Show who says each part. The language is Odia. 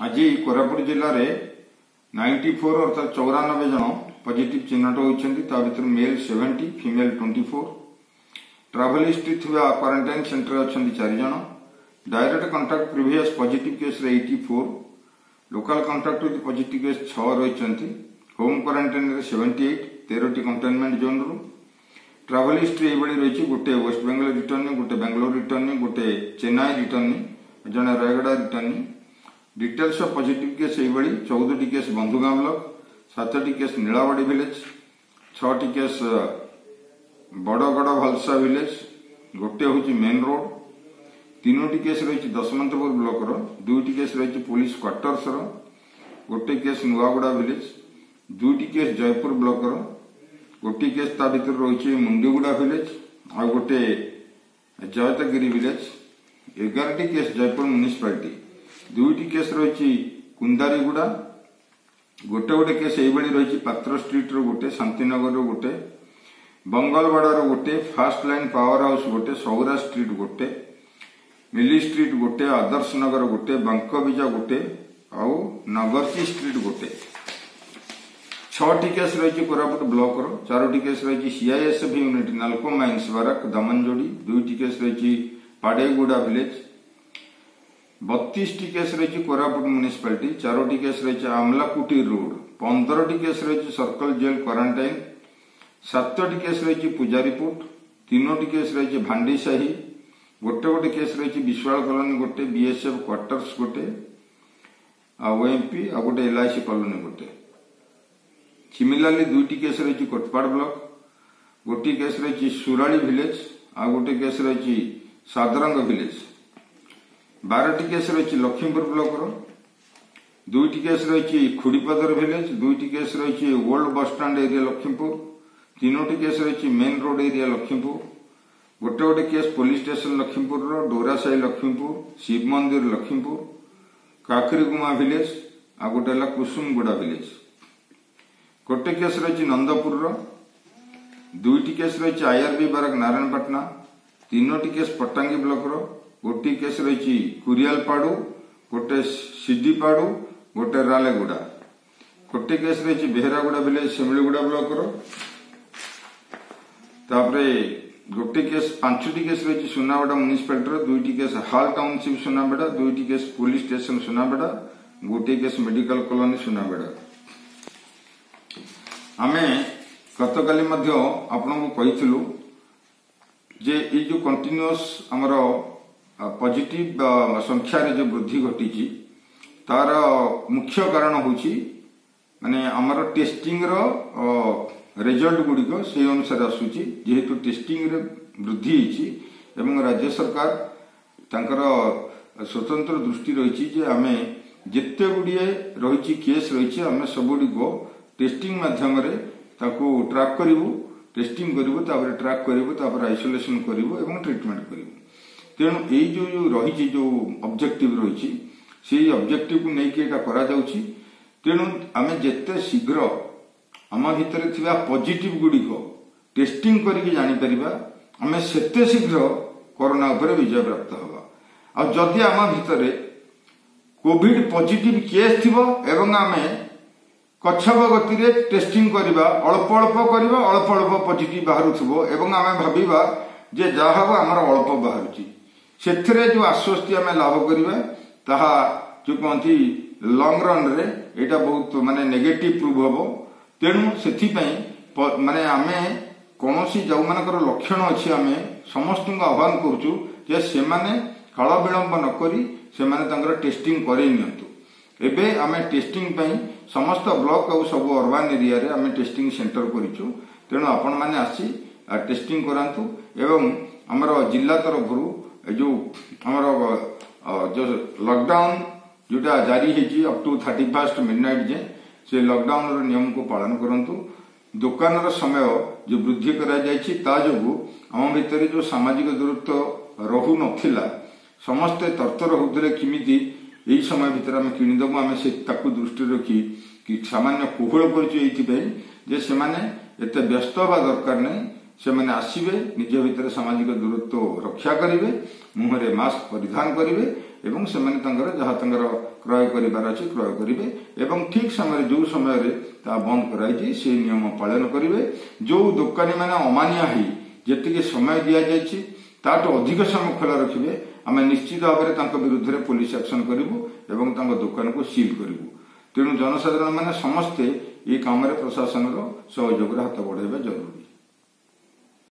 Speaker 1: ଆଜି କୋରାପୁଟ ଜିଲ୍ଲାରେ ନାଇଣ୍ଟି ଫୋର୍ ଅର୍ଥାତ୍ ଚଉରାନବେ ଜଣ ପଜିଟିଭ୍ ଚିହ୍ନଟ ହୋଇଛନ୍ତି। ତା ଭିତରୁ male seventy female twenty four travel history ଥିବା କ୍ୱାରେଣ୍ଟାଇନ୍ ସେଣ୍ଟରରେ ଅଛନ୍ତି ଚାରିଜଣ ଡାଇରେକ୍ଟ କଣ୍ଟାକ୍ଟ ପ୍ରିଭିୟସ୍ ପଜିଟିଭ୍ କେସ୍ରେ eighty four local contact with positive case ଛଅ ରହିଛନ୍ତି। ହୋମ୍ କ୍ୱାରେଣ୍ଟାଇନ୍ରେ ସେଭେଣ୍ଟି ଏଇଟ୍ ତେରଟି କଣ୍ଟେନମେଣ୍ଟ ଜୋନ୍ରୁ ଟ୍ରାଭେଲ୍ ହିଷ୍ଟ୍ରି ଏଇଭଳି ରହିଛି। ଗୋଟେ ୱେଷ୍ଟବେଙ୍ଗଲ ରିଟର୍ଣ୍ଣିଂ ଗୋଟେ ବାଙ୍ଗାଲୋର ରିଟର୍ଣ୍ଣିଂ ଗୋଟେ ଚେନ୍ନାଇ ରିଟର୍ଣ୍ଣିଂ ଜଣେ Rayagada returning details of positive case ଏଇଭଳି ଚଉଦଟି କେସ୍ ବନ୍ଧୁଗାଁ ବ୍ଲକ ସାତଟି କେସ୍ ନୀଳାବାଡ଼ି ଭିଲେଜ ଛଅଟି କେସ୍ ବଡ଼ଗଡ଼ ଭଲସା ଭିଲେଜ ଗୋଟେ ହେଉଛି ମେନ୍ ରୋଡ୍ ତିନୋଟି କେସ୍ ରହିଛି ଦଶମନ୍ତପୁର ବ୍ଲକର ଦୁଇଟି କେସ୍ ରହିଛି ପୋଲିସ କ୍ୱାର୍ଟର୍ସର ଗୋଟେ କେସ୍ ନୂଆଗୁଡ଼ା ଭିଲେଜ ଦୁଇଟି କେସ୍ ଜୟପୁର ବ୍ଲକର ଗୋଟିଏ କେସ୍ ତା ଭିତରେ ରହିଛି ମୁଣ୍ଡିଗୁଡ଼ା ଭିଲେଜ ଆଉ ଗୋଟେ ଜୟତଗିରି ଭିଲେଜ ଏଗାରଟି କେସ୍ ଜୟପୁର ମ୍ୟୁନିସିପାଲିଟି ଦୁଇଟି କେସ୍ ରହିଛି କୁନ୍ଦାରିଗୁଡ଼ା ଗୋଟେ ଗୋଟେ କେସ୍ ଏଇଭଳି ରହିଛି ପାତ୍ର ଷ୍ଟ୍ରିଟ୍ର ଗୋଟେ ଶାନ୍ତିନଗରର ଗୋଟେ ବଙ୍ଗଲବାଡ଼ାର ଗୋଟେ ଫାଷ୍ଟ ଲାଇନ୍ ପାୱାର ହାଉସ୍ ଗୋଟେ ସୌରା ଷ୍ଟ୍ରିଟ୍ ଗୋଟେ ମିଲି ଷ୍ଟ୍ରିଟ୍ ଗୋଟେ ଆଦର୍ଶ ନଗର ଗୋଟେ ବାଙ୍କବିଜା ଗୋଟେ ଆଉ ନଗରଚି ଷ୍ଟ୍ରିଟ୍ ଗୋଟେ। ଛଅଟି କେସ୍ ରହିଛି କୋରାପୁଟ ବ୍ଲକର ଚାରୋଟି କେସ୍ ରହିଛି CISF unit NALCO mines barrack Damanjodi ଦୁଇଟି କେସ୍ ରହିଛି ପାଡେଗୁଡ଼ା ଭିଲେଜ ବତିଶଟି କେସ୍ ରହିଛି କୋରାପୁଟ ମ୍ୟୁନିସିପାଲିଟି ଚାରୋଟି କେସ୍ ରହିଛି ଆମଲାକୁଟି ରୋଡ୍ ପନ୍ଦରଟି କେସ୍ ରହିଛି ସର୍କଲ ଜେଲ୍ କ୍ୱାରେଣ୍ଟାଇନ୍ ସାତଟି କେସ୍ ରହିଛି ପୂଜାରୀପୁଟ ତିନୋଟି କେସ୍ ରହିଛି ଭାଣ୍ଡିସାହି ଗୋଟେ ଗୋଟେ କେସ୍ ରହିଛି ବିଶ୍ୱାଳ କଲୋନୀ ଗୋଟେ ବିଏସ୍ଏଫ୍ କ୍ୱାର୍ଟର୍ସ ଗୋଟେ ଆଉ ଏମ୍ପି ଆଉ ଗୋଟେ ଏଲ୍ଆଇସି କଲୋନୀ ଗୋଟେ ସିମିଲାରଲି ଦୁଇଟି କେସ୍ ରହିଛି କୋଟପାଡ଼ ବ୍ଲକ ଗୋଟିଏ କେସ୍ ରହିଛି ସୁରାଳି ଭିଲେଜ ଆଉ ଗୋଟେ କେସ୍ ରହିଛି ସାଦରଙ୍ଗ ଭିଲେଜ ବାରଟି କେସ୍ ରହିଛି ଲକ୍ଷ୍ମୀପୁର ବ୍ଲକର ଦୁଇଟି କେସ୍ ରହିଛି ଖୁଡ଼ିପଦର ଭିଲେଜ ଦୁଇଟି କେସ୍ ରହିଛି old bus stand area Laxmipur ତିନୋଟି କେସ୍ ରହିଛି ମେନ୍ ରୋଡ୍ ଏରିଆ ଲକ୍ଷ୍ମୀପୁର ଗୋଟେ ଗୋଟେ କେସ୍ ପୋଲିସ ଷ୍ଟେସନ ଲକ୍ଷ୍ମୀପୁରର ଡୋରାସାହି ଲକ୍ଷ୍ମୀପୁର ଶିବ ମନ୍ଦିର ଲକ୍ଷ୍ମୀପୁର କାକରିଗୁମା ଭିଲେଜ ଆଉ ଗୋଟେ ହେଲା କୁସୁମଗୁଡ଼ା ଭିଲେଜ ଗୋଟେ କେସ୍ ରହିଛି ନନ୍ଦପୁରର ଦୁଇଟି କେସ୍ ରହିଛି ଆଇଆର୍ବି ବାରକ ନାରାୟଣପାଟଣା ତିନୋଟି କେସ୍ ପଟାଙ୍ଗୀ ବ୍ଲକର ଗୋଟିଏ କେସ୍ ରହିଛି କୁରିଆଲପାଡୁ ଗୋଟେ ସିଡିପାଡୁ ଗୋଟେ ରାଲେଗୁଡ଼ା। ଗୋଟେ କେସ୍ ରହିଛି ବେହେରାଗୁଡ଼ା ଭିଲେଜ ଶିମିଳିଗୁଡ଼ା ବ୍ଲକର। ତାପରେ ଗୋଟେ କେସ୍ ପାଞ୍ଚଟି କେସ୍ ରହିଛି ସୁନାବେଡ଼ା ମ୍ୟୁନିସିପାଲିଟିର ଦୁଇଟି କେସ୍ ହାଲ୍ ଟାଉନସିପ୍ ସୁନାବେଡ଼ା ଦୁଇଟି କେସ୍ ପୋଲିସ ଷ୍ଟେସନ ସୁନାବେଡ଼ା ଗୋଟିଏ କେସ୍ ମେଡିକାଲ କଲୋନୀ ସୁନାବେଡ଼ା। ଆମେ ଗତକାଲି ମଧ୍ୟ ଆପଣଙ୍କୁ କହିଥିଲୁ ଯେ ଏଇ ଯୋଉ କଣ୍ଟିନ୍ୟୁଅସ୍ ଆମର ପଜିଟିଭ ସଂଖ୍ୟାରେ ଯୋଉ ବୃଦ୍ଧି ଘଟିଛି ତାର ମୁଖ୍ୟ କାରଣ ହେଉଛି ମାନେ ଆମର ଟେଷ୍ଟିଂର ରେଜଲ୍ଟ ଗୁଡ଼ିକ ସେହି ଅନୁସାରେ ଆସୁଛି। ଯେହେତୁ ଟେଷ୍ଟିଂରେ ବୃଦ୍ଧି ହେଇଛି ଏବଂ ରାଜ୍ୟ ସରକାର ତାଙ୍କର ସ୍ୱତନ୍ତ୍ର ଦୃଷ୍ଟି ରହିଛି ଯେ ଆମେ ଯେତେ ଗୁଡ଼ିଏ ରହିଛି କେସ୍ ରହିଛି ଆମେ ସବୁଗୁଡ଼ିକ ଟେଷ୍ଟିଂ ମାଧ୍ୟମରେ ତାକୁ ଟ୍ରାକ୍ କରିବୁ ଟେଷ୍ଟିଂ କରିବୁ ତାପରେ ଟ୍ରାକ୍ କରିବୁ ତାପରେ ଆଇସୋଲେସନ୍ କରିବୁ ଏବଂ ଟ୍ରିଟମେଣ୍ଟ କରିବୁ। ତେଣୁ ଏଇ ଯୋଉ ଯୋଉ ରହିଛି ଯୋଉ ଅବଜେକ୍ଟିଭ ରହିଛି ସେଇ ଅବଜେକ୍ଟିଭକୁ ନେଇକି ଏଇଟା କରାଯାଉଛି। ତେଣୁ ଆମେ ଯେତେ ଶୀଘ୍ର ଆମ ଭିତରେ ଥିବା ପଜିଟିଭ ଗୁଡ଼ିକ ଟେଷ୍ଟିଂ କରିକି ଜାଣିପାରିବା ଆମେ ସେତେ ଶୀଘ୍ର କରୋନା ଉପରେ ବିଜୟ ପ୍ରାପ୍ତ ହେବା। ଆଉ ଯଦି ଆମ ଭିତରେ କୋଭିଡ ପଜିଟିଭ କେସ୍ ଥିବ ଏବଂ ଆମେ କଚ୍ଛପ ଗତିରେ ଟେଷ୍ଟିଂ କରିବା ଅଳ୍ପ ଅଳ୍ପ କରିବା ଅଳ୍ପ ଅଳ୍ପ ପଜିଟିଭ ବାହାରୁଥିବ ଏବଂ ଆମେ ଭାବିବା ଯେ ଯାହା ହବ ଆମର ଅଳ୍ପ ବାହାରୁଛି। ସେଥିରେ ଯୋଉ ଆଶ୍ୱସ୍ତି ଆମେ ଲାଭ କରିବା ତାହା ଯୋଉ କହନ୍ତି ଲଙ୍ଗ ରନରେ ଏଇଟା ବହୁତ ମାନେ ନେଗେଟିଭ ପ୍ରୁଭ୍ ହବ। ତେଣୁ ସେଥିପାଇଁ ମାନେ ଆମେ କୌଣସି ଯେଉଁମାନଙ୍କର ଲକ୍ଷଣ ଅଛି ଆମେ ସମସ୍ତଙ୍କୁ ଆହ୍ୱାନ କରୁଛୁ ଯେ ସେମାନେ କାଳ ବିଳମ୍ବ ନ କରି ସେମାନେ ତାଙ୍କର ଟେଷ୍ଟିଂ କରେଇ ନିଅନ୍ତୁ। ଏବେ ଆମେ ଟେଷ୍ଟିଂ ପାଇଁ ସମସ୍ତ ବ୍ଲକ ଆଉ ସବୁ ଅର୍ବାନ ଏରିଆରେ ଆମେ ଟେଷ୍ଟିଂ ସେଣ୍ଟର କରିଛୁ। ତେଣୁ ଆପଣମାନେ ଆସି ଟେଷ୍ଟିଂ କରାନ୍ତୁ ଏବଂ ଆମର ଜିଲ୍ଲା ତରଫରୁ ଯୋଉ ଆମର ଯୋଉ ଲକଡାଉନ ଯୋଉଟା ଜାରି ହେଇଛି up to thirty first midnight ଯାଏଁ ସେ ଲକଡାଉନର ନିୟମକୁ ପାଳନ କରନ୍ତୁ। ଦୋକାନର ସମୟ ଯୋଉ ବୃଦ୍ଧି କରାଯାଇଛି ତା ଯୋଗୁଁ ଆମ ଭିତରେ ଯୋଉ ସାମାଜିକ ଦୂରତ୍ୱ ରହୁନଥିଲା ସମସ୍ତେ ତରତର ହଉଥିଲେ କେମିତି ଏଇ ସମୟ ଭିତରେ ଆମେ କିଣିଦେବୁ ଆମେ ସେ ତାକୁ ଦୃଷ୍ଟିରେ ରଖି ସାମାନ୍ୟ କୋହଳ କରିଛୁ ଏଇଥିପାଇଁ ଯେ ସେମାନେ ଏତେ ବ୍ୟସ୍ତ ହେବା ଦରକାର ନାହିଁ। ସେମାନେ ଆସିବେ ନିଜ ଭିତରେ ସାମାଜିକ ଦୂରତ୍ୱ ରକ୍ଷା କରିବେ ମୁହଁରେ ମାସ୍କ ପରିଧାନ କରିବେ ଏବଂ ସେମାନେ ତାଙ୍କର ଯାହା ତାଙ୍କର କ୍ରୟ କରିବାର ଅଛି କ୍ରୟ କରିବେ ଏବଂ ଠିକ୍ ସମୟରେ ଯେଉଁ ସମୟରେ ତାହା ବନ୍ଦ କରାଯାଇଛି ସେହି ନିୟମ ପାଳନ କରିବେ। ଯେଉଁ ଦୋକାନୀମାନେ ଅମାନିଆ ହେଇ ଯେତିକି ସମୟ ଦିଆଯାଇଛି ତାଠୁ ଅଧିକ ସମୟ ଖୋଲା ରଖିବେ ଆମେ ନିଶ୍ଚିତ ଭାବରେ ତାଙ୍କ ବିରୁଦ୍ଧରେ ପୋଲିସ ଆକ୍ସନ କରିବୁ ଏବଂ ତାଙ୍କ ଦୋକାନକୁ ସିଲ୍ କରିବୁ। ତେଣୁ ଜନସାଧାରଣ ମାନେ ସମସ୍ତେ ଏହି କାମରେ ପ୍ରଶାସନର ସହଯୋଗରେ ହାତ ବଢ଼ାଇବା ଜରୁରୀ।